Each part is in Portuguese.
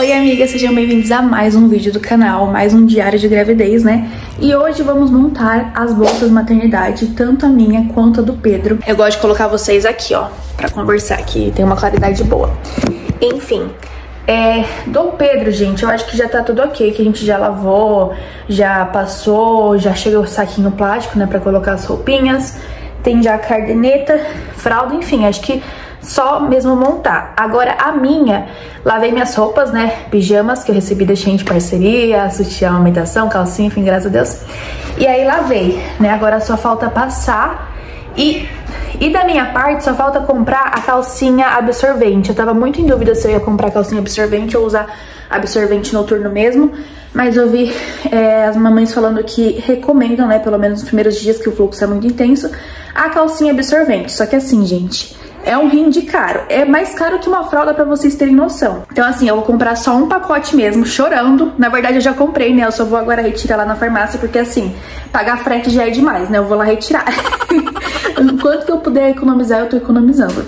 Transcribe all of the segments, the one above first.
Oi amigas, sejam bem-vindos a mais um vídeo do canal, mais um diário de gravidez, né? E hoje vamos montar as bolsas maternidade, tanto a minha quanto a do Pedro. Eu gosto de colocar vocês aqui, ó, pra conversar, que tem uma claridade boa. Enfim, é, do Pedro, gente, eu acho que já tá tudo ok, que a gente já lavou, já passou, já chega o saquinho plástico, né, pra colocar as roupinhas. Tem já a cardeneta, fralda, enfim, acho que só mesmo montar. Agora a minha, lavei minhas roupas, né, pijamas que eu recebi da gente parceria, sutiã, amamentação, calcinha, enfim, graças a Deus. E aí lavei, né, agora só falta passar e... E da minha parte, só falta comprar a calcinha absorvente. Eu tava muito em dúvida se eu ia comprar calcinha absorvente ou usar absorvente noturno mesmo. Mas eu vi é, as mamães falando que recomendam, né, pelo menos nos primeiros dias que o fluxo é muito intenso, a calcinha absorvente. Só que assim, gente, é um rim de caro. É mais caro que uma fralda pra vocês terem noção. Então assim, eu vou comprar só um pacote mesmo, chorando. Na verdade eu já comprei, né? Eu só vou agora retirar lá na farmácia, porque assim, pagar frete já é demais, né? Eu vou lá retirar. Quanto que eu puder economizar, eu tô economizando.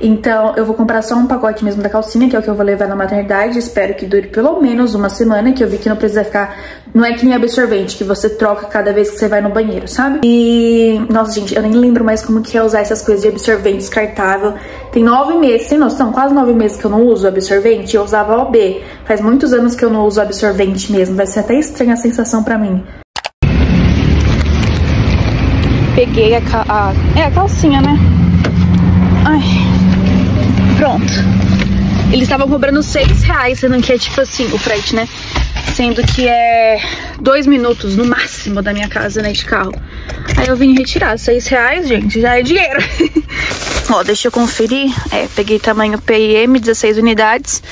Então, eu vou comprar só um pacote mesmo da calcinha, que é o que eu vou levar na maternidade. Espero que dure pelo menos uma semana, que eu vi que não precisa ficar... Não é que nem absorvente, que você troca cada vez que você vai no banheiro, sabe? E... Nossa, gente, eu nem lembro mais como que é usar essas coisas de absorvente descartável. Tem nove meses, tem noção? Quase nove meses que eu não uso absorvente. Eu usava OB. Faz muitos anos que eu não uso absorvente mesmo. Vai ser até estranha a sensação pra mim. Peguei a, a... É, a calcinha, né? Ai... Pronto. Eles estavam cobrando 6 reais, sendo que é tipo assim, o frete, né? Sendo que é dois minutos no máximo da minha casa, né, de carro. Aí eu vim retirar 6 reais, gente, já é dinheiro. Ó, deixa eu conferir. É, peguei tamanho PIM, 16 unidades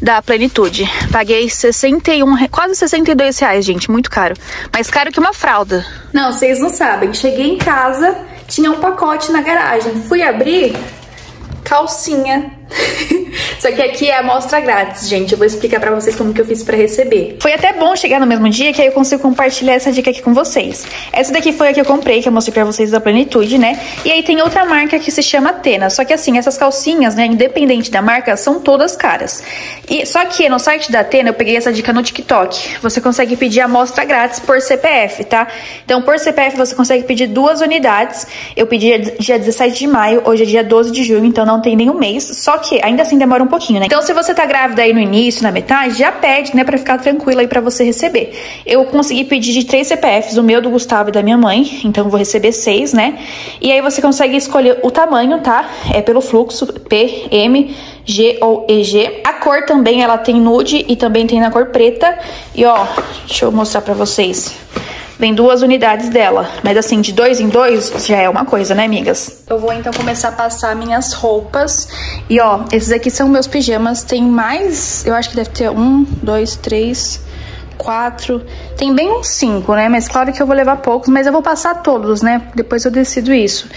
da Plenitude. Paguei 61, quase 62 reais, gente, muito caro. Mais caro que uma fralda. Não, vocês não sabem. Cheguei em casa, tinha um pacote na garagem. Fui abrir, calcinha. Só que aqui é amostra grátis, gente. Eu vou explicar pra vocês como que eu fiz pra receber. Foi até bom chegar no mesmo dia, que aí eu consigo compartilhar essa dica aqui com vocês. Essa daqui foi a que eu comprei, que eu mostrei pra vocês da Plenitude, né? E aí tem outra marca que se chama Tena. Só que assim, essas calcinhas, né, independente da marca, são todas caras. E Só que no site da Tena, eu peguei essa dica no TikTok. Você consegue pedir amostra grátis por CPF, tá? Então, por CPF, você consegue pedir duas unidades. Eu pedi dia 17 de maio, hoje é dia 12 de junho, então não tem nenhum mês. Só que ainda assim demora um pouquinho, né? Então, se você tá grávida aí no início, na metade, já pede, né, pra ficar tranquila aí pra você receber. Eu consegui pedir de três CPFs, o meu, do Gustavo e da minha mãe, então vou receber seis, né? E aí você consegue escolher o tamanho, tá? É pelo fluxo P, M, G ou EG. A cor também, ela tem nude e também tem na cor preta. E ó, deixa eu mostrar pra vocês. Vem duas unidades dela. Mas assim, de dois em dois já é uma coisa, né, amigas? Eu vou então começar a passar minhas roupas. E ó, esses aqui são meus pijamas. Tem mais, eu acho que deve ter um, dois, três, quatro. Tem bem uns cinco, né? Mas claro que eu vou levar poucos, mas eu vou passar todos, né? Depois eu decido isso.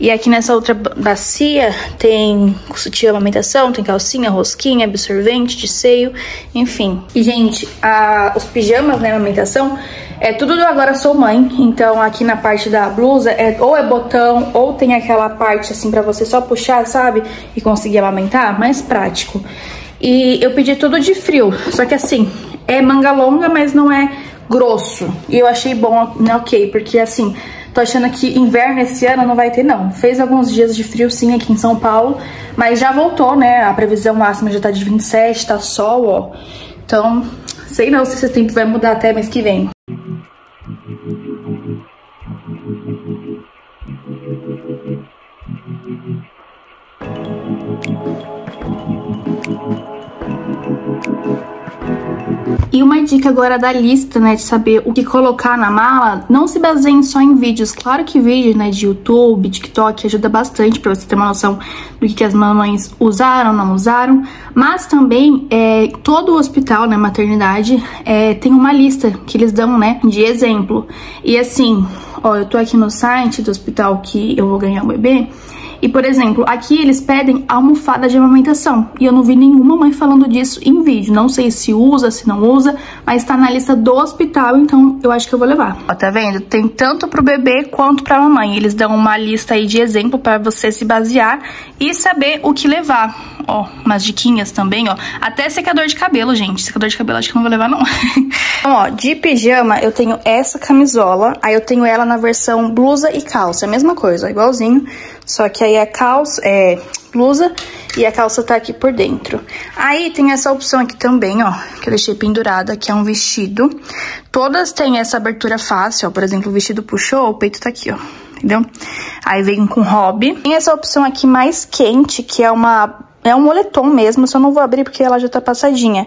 E aqui nessa outra bacia tem sutiã amamentação, tem calcinha, rosquinha, absorvente de seio, enfim. E, gente, a, os pijamas, né, amamentação é tudo do Agora Sou Mãe, então aqui na parte da blusa é, ou é botão ou tem aquela parte assim pra você só puxar, sabe? E conseguir amamentar, mais prático. E eu pedi tudo de frio, só que assim, é manga longa, mas não é grosso. E eu achei bom, né, ok, porque assim, tô achando que inverno esse ano não vai ter não. Fez alguns dias de frio sim aqui em São Paulo, mas já voltou, né? A previsão máxima já tá de 27, tá sol, ó. Então, sei não se esse tempo vai mudar até mês que vem. E uma dica agora da lista, né, de saber o que colocar na mala, não se baseiem só em vídeos. Claro que vídeo, né, de YouTube, TikTok ajuda bastante para você ter uma noção do que, que as mamães usaram, não usaram. Mas também, é, todo o hospital, né, maternidade, é, tem uma lista que eles dão, né, de exemplo. E assim, ó, eu tô aqui no site do hospital que eu vou ganhar o bebê, E, por exemplo, aqui eles pedem almofada de amamentação. E eu não vi nenhuma mãe falando disso em vídeo. Não sei se usa, se não usa, mas tá na lista do hospital, então eu acho que eu vou levar. Ó, tá vendo? Tem tanto pro bebê quanto pra mamãe. Eles dão uma lista aí de exemplo para você se basear e saber o que levar. Ó, umas diquinhas também, ó. Até secador de cabelo, gente. Secador de cabelo acho que não vou levar, não. então, ó, de pijama eu tenho essa camisola. Aí eu tenho ela na versão blusa e calça. É a mesma coisa, igualzinho. Só que aí a calça, é, blusa e a calça tá aqui por dentro. Aí tem essa opção aqui também, ó, que eu deixei pendurada, que é um vestido. Todas têm essa abertura fácil, ó, por exemplo, o vestido puxou, o peito tá aqui, ó, entendeu? Aí vem com hobby. Tem essa opção aqui mais quente, que é uma é um moletom mesmo, só não vou abrir porque ela já tá passadinha.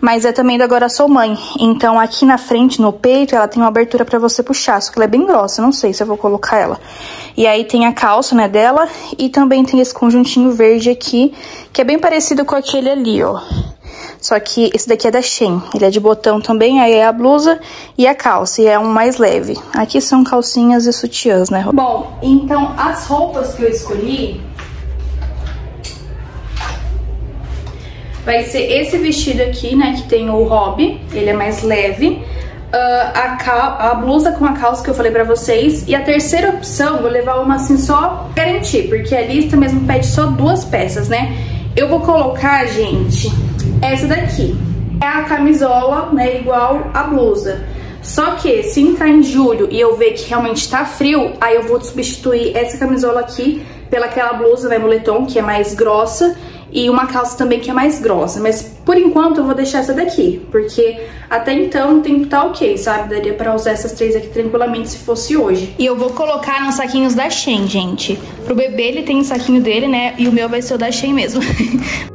Mas é também do Agora Sou Mãe. Então, aqui na frente, no peito, ela tem uma abertura pra você puxar. Só que ela é bem grossa, não sei se eu vou colocar ela. E aí tem a calça, né, dela. E também tem esse conjuntinho verde aqui, que é bem parecido com aquele ali, ó. Só que esse daqui é da Shein. Ele é de botão também, aí é a blusa e a calça, e é um mais leve. Aqui são calcinhas e sutiãs, né? Bom, então as roupas que eu escolhi vai ser esse vestido aqui, né, que tem o hobby, ele é mais leve. Uh, a, cal a blusa com a calça que eu falei pra vocês. E a terceira opção, vou levar uma assim só garantir, porque a lista mesmo pede só duas peças, né? Eu vou colocar, gente, essa daqui. É a camisola, né, igual a blusa. Só que se entrar em julho e eu ver que realmente tá frio, aí eu vou substituir essa camisola aqui pela aquela blusa, né, moletom, que é mais grossa e uma calça também que é mais grossa. Mas por enquanto eu vou deixar essa daqui, porque até então o tempo tá ok, sabe? Daria pra usar essas três aqui tranquilamente se fosse hoje. E eu vou colocar nos saquinhos da Shein, gente. Pro bebê ele tem o saquinho dele, né? E o meu vai ser o da Shein mesmo.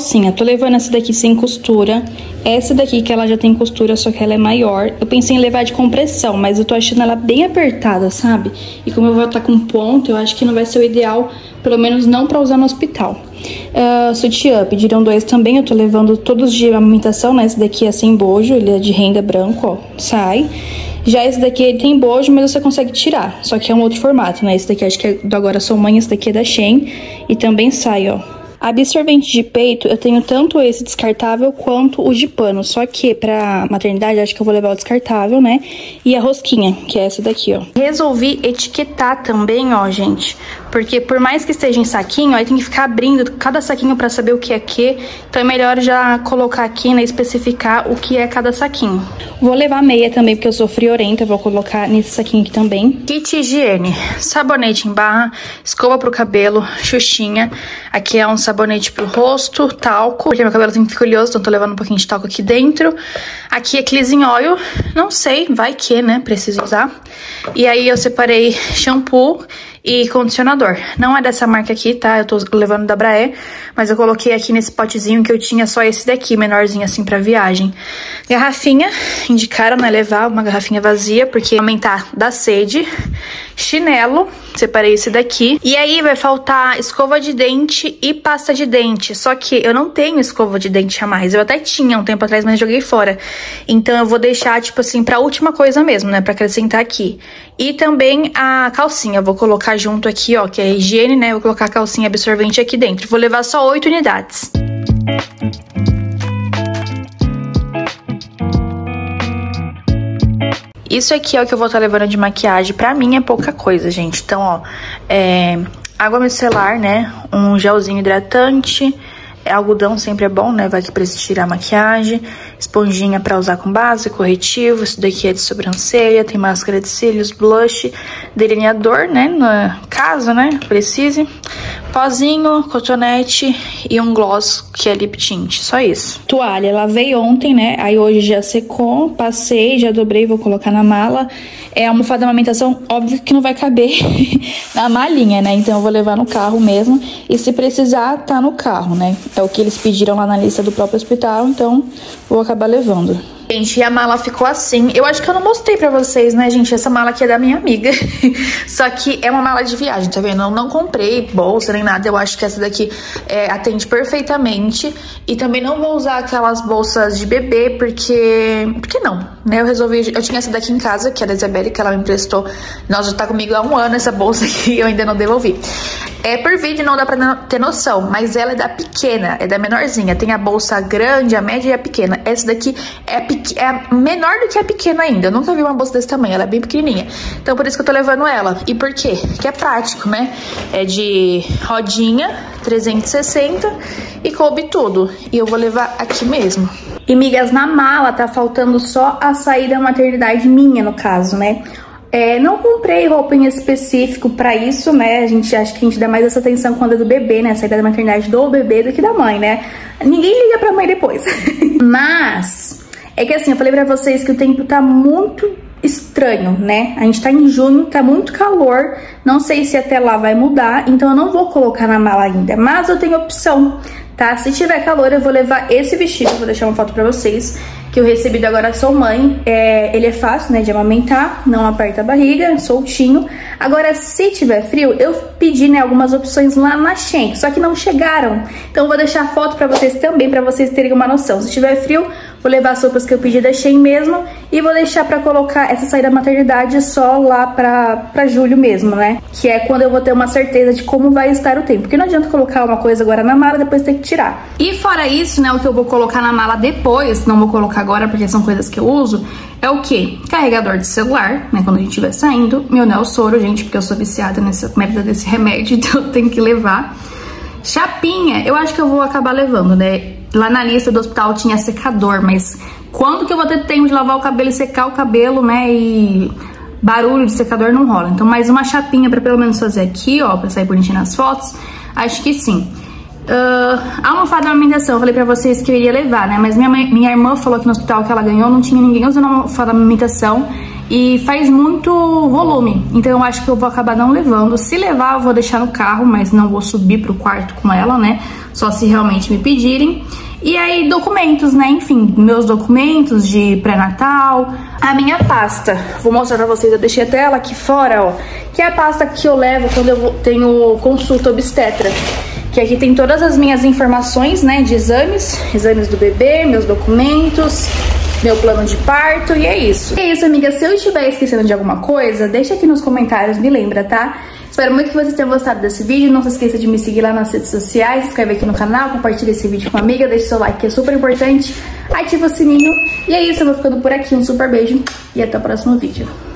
calcinha. Tô levando essa daqui sem costura. Essa daqui que ela já tem costura, só que ela é maior. Eu pensei em levar de compressão, mas eu tô achando ela bem apertada, sabe? E como eu vou estar com ponto, eu acho que não vai ser o ideal, pelo menos não pra usar no hospital. Uh, sutiã, pediram dois também, eu tô levando todos de amamentação, né? Esse daqui é sem bojo, ele é de renda branco, ó, sai. Já esse daqui ele tem bojo, mas você consegue tirar, só que é um outro formato, né? Esse daqui acho que é do Agora Sou Mãe, esse daqui é da Shein e também sai, ó. Absorvente de peito, eu tenho tanto esse descartável quanto o de pano. Só que pra maternidade, acho que eu vou levar o descartável, né? E a rosquinha, que é essa daqui, ó. Resolvi etiquetar também, ó, gente. Porque por mais que esteja em saquinho, aí tem que ficar abrindo cada saquinho pra saber o que é que. Então é melhor já colocar aqui, né, especificar o que é cada saquinho. Vou levar meia também, porque eu sou friorenta, vou colocar nesse saquinho aqui também. Kit higiene, sabonete em barra, escova pro cabelo, xuxinha. Aqui é um sabonete pro rosto, talco, porque meu cabelo tem que ficar oleoso, então tô levando um pouquinho de talco aqui dentro. Aqui é cleansing oil, não sei, vai que, né, preciso usar. E aí eu separei shampoo e condicionador. Não é dessa marca aqui, tá? Eu tô levando da Braé, mas eu coloquei aqui nesse potezinho que eu tinha só esse daqui, menorzinho assim pra viagem. Garrafinha, indicaram, né, levar uma garrafinha vazia, porque aumentar da sede. Chinelo, separei esse daqui. E aí vai faltar escova de dente e pasta de dente. Só que eu não tenho escova de dente a mais. Eu até tinha um tempo atrás, mas joguei fora. Então eu vou deixar, tipo assim, pra última coisa mesmo, né, pra acrescentar aqui. E também a calcinha, vou colocar junto aqui, ó, que é higiene, né? Vou colocar a calcinha absorvente aqui dentro. Vou levar só oito unidades. Isso aqui é o que eu vou estar levando de maquiagem. Pra mim é pouca coisa, gente. Então, ó, é, água micelar, né? Um gelzinho hidratante, algodão sempre é bom, né? Vai que precisa tirar a maquiagem. Esponjinha pra usar com base, corretivo. Isso daqui é de sobrancelha. Tem máscara de cílios, blush, delineador, né? No caso, né? Precise. Pozinho, cotonete e um gloss que é lip tint. Só isso. Toalha, lavei ontem, né? Aí hoje já secou. Passei, já dobrei, vou colocar na mala. É almofada de amamentação, óbvio que não vai caber na malinha, né? Então eu vou levar no carro mesmo. E se precisar, tá no carro, né? É o que eles pediram lá na lista do próprio hospital, então vou acabar levando. Gente, e a mala ficou assim. Eu acho que eu não mostrei pra vocês, né, gente? Essa mala aqui é da minha amiga. Só que é uma mala de viagem, tá vendo? Eu não comprei bolsa nem nada. Eu acho que essa daqui é, atende perfeitamente. E também não vou usar aquelas bolsas de bebê, porque... Por que não? Né? Eu resolvi... Eu tinha essa daqui em casa, que é da Isabelle, que ela me emprestou. Nossa, já tá comigo há um ano essa bolsa aqui, eu ainda não devolvi. É, por vídeo não dá pra ter noção, mas ela é da pequena, é da menorzinha. Tem a bolsa grande, a média e a pequena. Essa daqui é, é menor do que a pequena ainda. Eu nunca vi uma bolsa desse tamanho, ela é bem pequenininha. Então por isso que eu tô levando ela. E por quê? Que é prático, né? É de rodinha, 360 e coube tudo. E eu vou levar aqui mesmo. E migas, na mala tá faltando só a saída da maternidade minha, no caso, né? É, não comprei roupa em específico para isso, né? A gente acha que a gente dá mais essa atenção quando é do bebê, né? A saída da maternidade do bebê do que da mãe, né? Ninguém liga pra mãe depois. Mas é que assim, eu falei pra vocês que o tempo tá muito estranho, né? A gente tá em junho, tá muito calor, não sei se até lá vai mudar, então eu não vou colocar na mala ainda, mas eu tenho opção, tá? Se tiver calor, eu vou levar esse vestido, vou deixar uma foto pra vocês, que eu recebi Agora Sou Mãe. É, ele é fácil, né, de amamentar, não aperta a barriga, soltinho. Agora, se tiver frio, eu pedi, né, algumas opções lá na Shein, só que não chegaram. Então, vou deixar a foto pra vocês também, pra vocês terem uma noção. Se tiver frio, vou levar as roupas que eu pedi da Shein mesmo e vou deixar pra colocar essa saída da maternidade só lá pra, pra julho mesmo, né? Que é quando eu vou ter uma certeza de como vai estar o tempo. Porque não adianta colocar uma coisa agora na mala, depois ter que tirar. E fora isso, né, o que eu vou colocar na mala depois, não vou colocar agora porque são coisas que eu uso, é o que? Carregador de celular, né? Quando a gente estiver saindo. Meu Nel Soro, gente, porque eu sou viciada nessa merda desse remédio, então eu tenho que levar. Chapinha, eu acho que eu vou acabar levando, né? Lá na lista do hospital tinha secador, mas quando que eu vou ter tempo de lavar o cabelo e secar o cabelo, né? E barulho de secador não rola. Então, mais uma chapinha pra pelo menos fazer aqui, ó, pra sair bonitinho nas fotos. Acho que sim. Uh, almofada da amamentação, eu falei pra vocês que eu iria levar, né? Mas minha, mãe, minha irmã falou que no hospital que ela ganhou não tinha ninguém usando almofada da amamentação e faz muito volume. Então eu acho que eu vou acabar não levando. Se levar, eu vou deixar no carro, mas não vou subir pro quarto com ela, né? Só se realmente me pedirem. E aí, documentos, né? Enfim, meus documentos de pré-natal, a minha pasta. Vou mostrar pra vocês, eu deixei até ela aqui fora, ó. Que é a pasta que eu levo quando eu tenho consulta obstetra que aqui tem todas as minhas informações, né, de exames, exames do bebê, meus documentos, meu plano de parto e é isso. E é isso, amiga. Se eu estiver esquecendo de alguma coisa, deixa aqui nos comentários, me lembra, tá? Espero muito que vocês tenham gostado desse vídeo. Não se esqueça de me seguir lá nas redes sociais, se inscreve aqui no canal, compartilha esse vídeo com uma amiga, deixa seu like que é super importante, ativa o sininho. E é isso, eu vou ficando por aqui. Um super beijo e até o próximo vídeo.